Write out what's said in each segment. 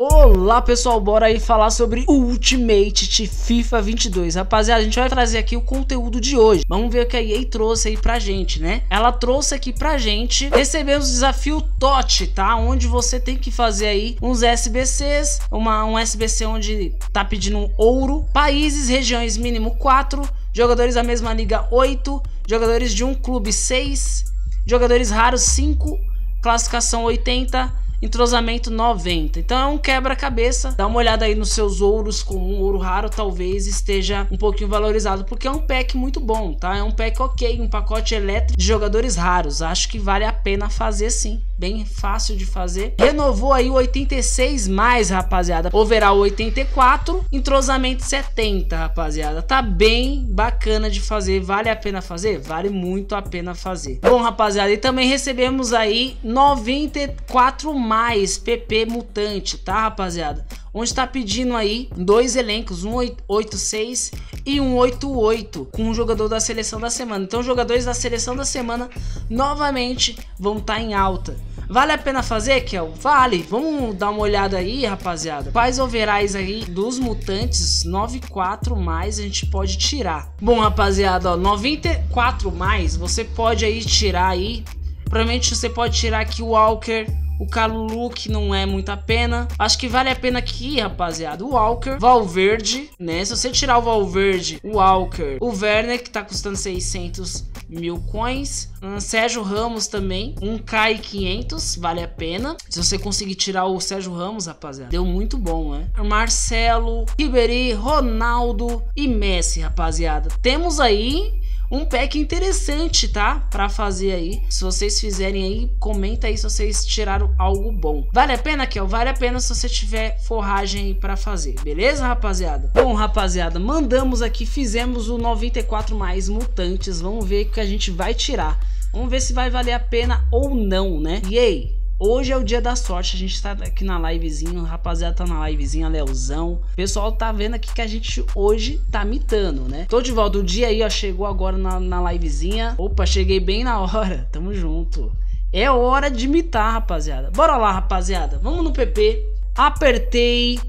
Olá pessoal, bora aí falar sobre Ultimate de FIFA 22 Rapaziada, a gente vai trazer aqui o conteúdo de hoje Vamos ver o que a EA trouxe aí pra gente, né? Ela trouxe aqui pra gente Recebemos o desafio TOT, tá? Onde você tem que fazer aí uns SBCs uma, Um SBC onde tá pedindo ouro Países, regiões mínimo 4 Jogadores da mesma liga 8 Jogadores de um clube 6 Jogadores raros 5 Classificação 80 entrosamento 90. Então é um quebra-cabeça. Dá uma olhada aí nos seus ouros comum, ouro raro talvez esteja um pouquinho valorizado, porque é um pack muito bom, tá? É um pack ok, um pacote elétrico de jogadores raros. Acho que vale a pena fazer sim. Bem fácil de fazer. Renovou aí o 86 mais, rapaziada. Overall 84, entrosamento 70, rapaziada. Tá bem bacana de fazer. Vale a pena fazer? Vale muito a pena fazer. Bom, rapaziada, e também recebemos aí 94 mais PP Mutante, tá, rapaziada? Onde tá pedindo aí dois elencos, um 86 e um 88, com um jogador da seleção da semana. Então, jogadores da seleção da semana novamente vão estar tá em alta. Vale a pena fazer, Kel? Vale. Vamos dar uma olhada aí, rapaziada. Quais overais aí dos mutantes 94 mais a gente pode tirar? Bom, rapaziada, ó, 94 mais você pode aí tirar aí. Provavelmente você pode tirar aqui o Walker, o Calulu, que não é muito a pena. Acho que vale a pena aqui, rapaziada. O Walker, Valverde, né? Se você tirar o Valverde, o Walker, o Werner, que tá custando 600 mil coins. Um Sérgio Ramos também, um K 500, vale a pena. Se você conseguir tirar o Sérgio Ramos, rapaziada, deu muito bom, né? Marcelo, Ribéry, Ronaldo e Messi, rapaziada. Temos aí um pack interessante, tá? Pra fazer aí. Se vocês fizerem aí, comenta aí se vocês tiraram algo bom. Vale a pena, Kel? Vale a pena se você tiver forragem aí pra fazer. Beleza, rapaziada? Bom, rapaziada, mandamos aqui, fizemos o 94 mais mutantes. Vamos ver o que a gente vai tirar. Vamos ver se vai valer a pena ou não, né? E aí, Hoje é o dia da sorte, a gente tá aqui na livezinha, o rapaziada tá na livezinha, Leozão. O pessoal tá vendo aqui que a gente hoje tá mitando, né? Tô de volta, o dia aí, ó, chegou agora na, na livezinha. Opa, cheguei bem na hora, tamo junto. É hora de mitar, rapaziada. Bora lá, rapaziada, vamos no PP. Apertei.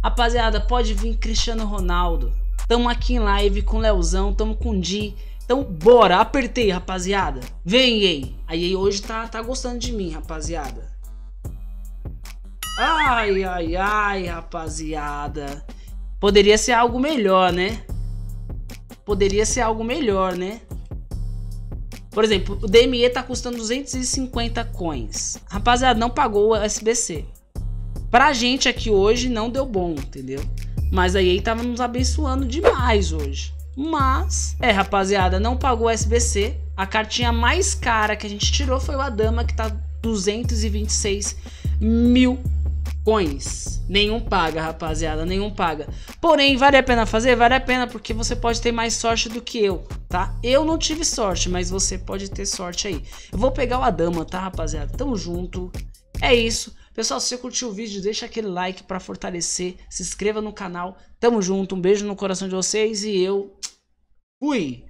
Rapaziada, pode vir Cristiano Ronaldo. Tamo aqui em live com o Leozão, tamo com o Di. Então, bora, apertei, rapaziada. Vem, EA. A EA hoje tá, tá gostando de mim, rapaziada. Ai, ai, ai, rapaziada. Poderia ser algo melhor, né? Poderia ser algo melhor, né? Por exemplo, o DME tá custando 250 coins. Rapaziada, não pagou o SBC. Pra gente aqui hoje não deu bom, entendeu? Mas a EA tava nos abençoando demais hoje. Mas, é, rapaziada, não pagou SBC. A cartinha mais cara que a gente tirou foi o Adama, que tá 226 mil coins. Nenhum paga, rapaziada, nenhum paga. Porém, vale a pena fazer? Vale a pena porque você pode ter mais sorte do que eu, tá? Eu não tive sorte, mas você pode ter sorte aí. Eu vou pegar o Adama, tá, rapaziada? Tamo junto. É isso. Pessoal, se você curtiu o vídeo, deixa aquele like para fortalecer, se inscreva no canal. Tamo junto, um beijo no coração de vocês e eu 贵